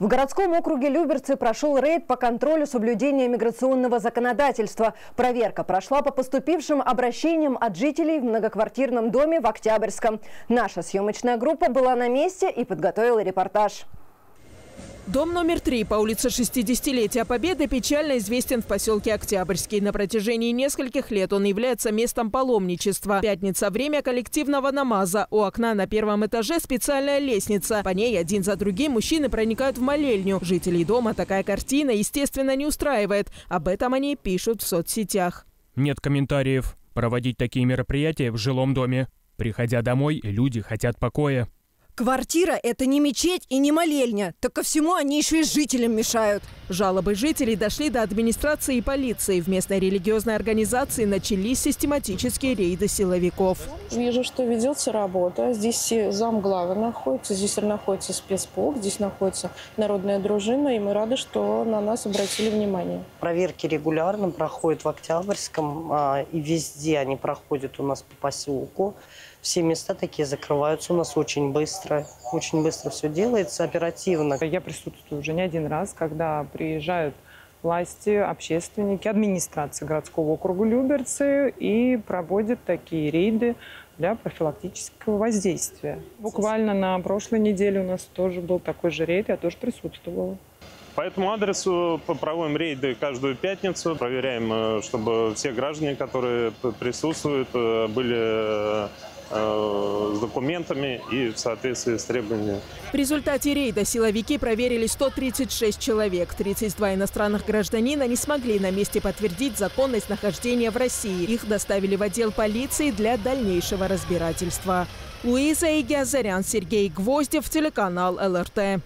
В городском округе Люберцы прошел рейд по контролю соблюдения миграционного законодательства. Проверка прошла по поступившим обращениям от жителей в многоквартирном доме в Октябрьском. Наша съемочная группа была на месте и подготовила репортаж. Дом номер три по улице 60-летия Победы печально известен в поселке Октябрьский. На протяжении нескольких лет он является местом паломничества. Пятница – время коллективного намаза. У окна на первом этаже специальная лестница. По ней один за другим мужчины проникают в молельню. Жителей дома такая картина, естественно, не устраивает. Об этом они пишут в соцсетях. Нет комментариев. Проводить такие мероприятия в жилом доме. Приходя домой, люди хотят покоя. Квартира – это не мечеть и не молельня. Так ко всему они еще и жителям мешают. Жалобы жителей дошли до администрации и полиции. В местной религиозной организации начались систематические рейды силовиков. Вижу, что ведется работа. Здесь замглавы находится, здесь находится спецполк, здесь находится народная дружина. И мы рады, что на нас обратили внимание. Проверки регулярно проходят в Октябрьском. А, и везде они проходят у нас по поселку. Все места такие закрываются у нас очень быстро. Очень быстро все делается, оперативно. Я присутствую уже не один раз, когда приезжают власти, общественники, администрация городского округа Люберцы и проводят такие рейды для профилактического воздействия. Буквально на прошлой неделе у нас тоже был такой же рейд, я тоже присутствовала. По этому адресу проводим рейды каждую пятницу, проверяем, э, чтобы все граждане, которые присутствуют, э, были э, с документами и в соответствии с требованиями. В результате рейда силовики проверили 136 человек. 32 иностранных гражданина не смогли на месте подтвердить законность нахождения в России. Их доставили в отдел полиции для дальнейшего разбирательства. Луиза Игиазарян, Сергей Гвоздев, телеканал ЛРТ.